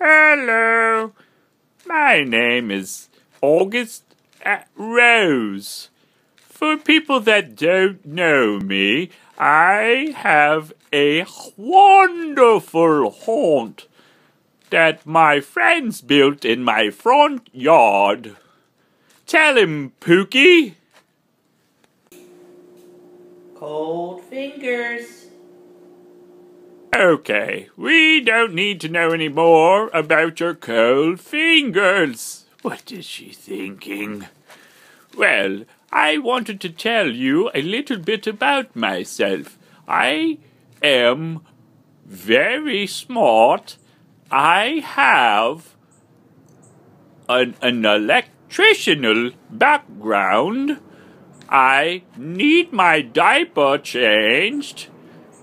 Hello. My name is August Rose. For people that don't know me, I have a wonderful haunt that my friends built in my front yard. Tell him, Pookie. Cold fingers. Okay, we don't need to know any more about your cold fingers. What is she thinking? Well, I wanted to tell you a little bit about myself. I am very smart. I have an, an electricianal background. I need my diaper changed.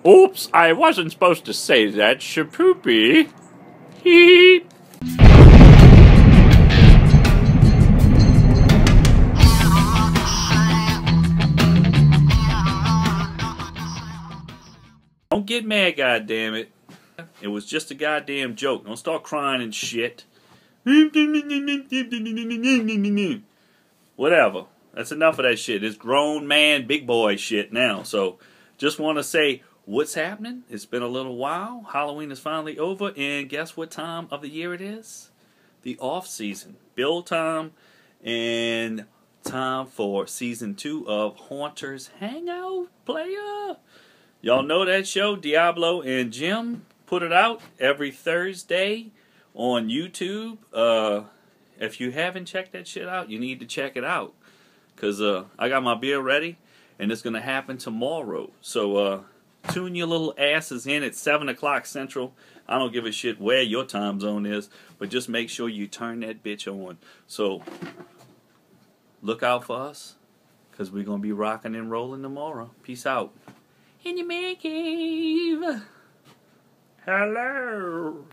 Oops, I wasn't supposed to say that, Shapoopy. Hee. Don't get mad, goddammit. It was just a goddamn joke. Don't start crying and shit. Whatever. That's enough of that shit. It's grown man, big boy shit now. So, just want to say what's happening. It's been a little while. Halloween is finally over, and guess what time of the year it is? The off season. Bill time and time for season two of Haunters Hangout Player. Y'all know that show, Diablo and Jim put it out every Thursday on YouTube. Uh, if you haven't checked that shit out, you need to check it out. Because uh, I got my beer ready, and it's going to happen tomorrow. So uh, tune your little asses in at 7 o'clock Central. I don't give a shit where your time zone is, but just make sure you turn that bitch on. So look out for us, because we're going to be rocking and rolling tomorrow. Peace out. In your man cave. Hello.